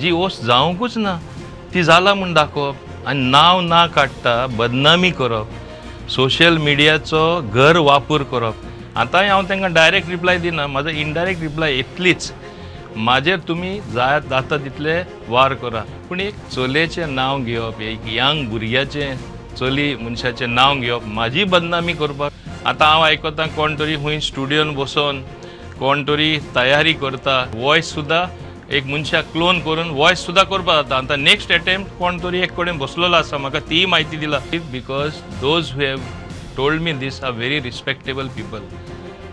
जी ओस जावंकूच ना ती जाला म्हूण दाखोवप आनी नांव ना काडटा बदनामी करप सोशल मिडियाचो घर वापर करप. आतांय हांव तांकां डायरेक्ट रिप्लाय दिना म्हाजो इनडायरेक्ट रिप्लाय इतलीच म्हाजेर तुमी जाय जाता तितले वार करा. पूण एक चलयेचें नांव घेवप एक यंग भुरग्याचें चली मनशाचें नांव घेवप म्हाजी बदनामी करपाक. आतां हांव आयकतां कोण तरी खूंय स्टुडियोन बसोन कोण तरी तयारी करता वॉयस सुद्दां एक मनशाक क्लोन करून वॉयस सुद्दां करपा जाता आतां नेक्स्ट अटेम्प्ट कोण तरी एक कडेन बसलेलो आसा म्हाका ती म्हायती दिला. Because those who have told me these are very respectable people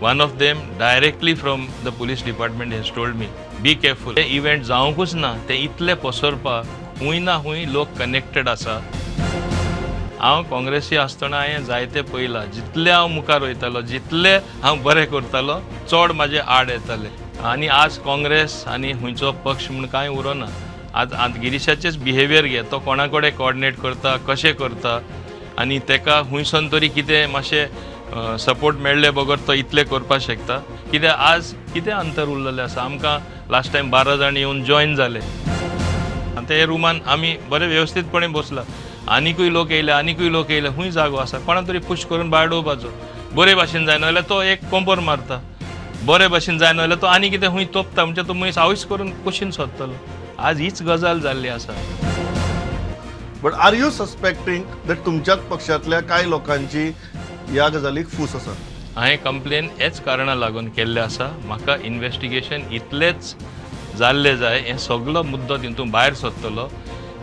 one of them directly from the police department has told me be careful हे इव्हेंट जावंकूच ना. ते इतले पसरपाक खूंय ना खूंय लोक कनेक्टेड आसा हांव काँग्रेसी आसतना हांवें जायते पयलां जितले हांव मुखार वयतालो जितले हांव बरें करतालो चड म्हाजे आड येताले. आनी आज काँग्रेस आनी खंयचो पक्ष म्हूण कांय उरना आज गिरीशाचेच बिहेवियर घे. तो कोणा कडेन कोऑर्डिनेट करता कशें करता? आनी तेका खंयसून तरी कितें मातशें सपोर्ट मेळ्ळे बगर तो इतलें करपाक शकता. कित्याक आज कितें अंतर उरलेलें आसा आमकां लास्ट टायम बारा जाण येवन जॉयन जाले आनी ते रुमान आमी बरे वेवस्थीतपणे बसला. आनीकूय लोक येयले आनीकूय लोक येयले खूंय जागो आसा कोणा तरी पुश करून भायर डोवपाचो बरे भाशेन जायना जाल्यार तो एक कोंपर मारता. बरे भाशेन जायना जाल्यार तो आनी कितें खूंय तोपता. म्हणजे तो मनीस आवयस करून कुशीन सोदतलो. आज हीच गजाल जाल्ली आसा but are you suspecting that तुमच्याच पक्षातल्या कांय लोकांची ह्या गजालीक फूस आसा हांवें कंप्लेन हेच कारणां लागून केल्लें आसा म्हाका इन्व्हेस्टिगेशन इतलेंच जाल्लें जाय हें सगलो मुद्दो तितून भायर सरतलो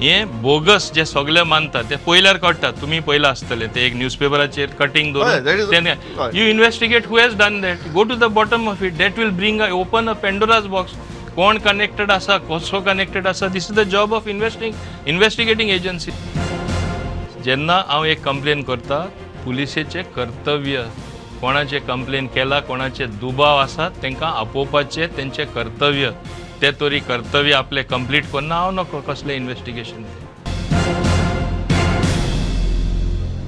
हें बोगस जे सगळे मानता ते पयल्यार कळटा तुमी पयला आसतले ते एक न्यूजपेपराचेर कटींग हय. You investigate who has done that go to the bottom of it that will bring open a Pandora's box कोण कनेक्टेड आसा कसो कनेक्टेड आसा this is the job of investing investigating agency जेन्ना हांव एक कंप्लेन करता पुलिसेचें कर्तव्य कोणाचे कंप्लेन केला कोणाचे दुबाव आसात तांकां आपोवपाचें तेंचें कर्तव्य. सत्तेतोरी कर्तव्य आपले कंप्लीट कोन्ना हांव नको कसले इन्व्हेस्टिगेशन